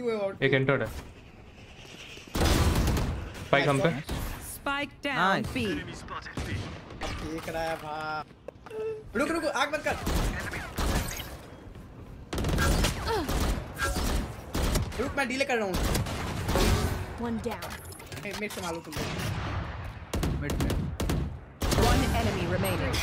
क्यों है और एक एंटर्ड है। स्पाइक हम पे। स्पाइक डाउन बी देख रहा है भाई। रुक रुक आग बंद कर। रुक मैं डीले कर रहा हूँ। वन डाउन मिड से मारो तुम मिड में वन एनिमी रिमेनिंग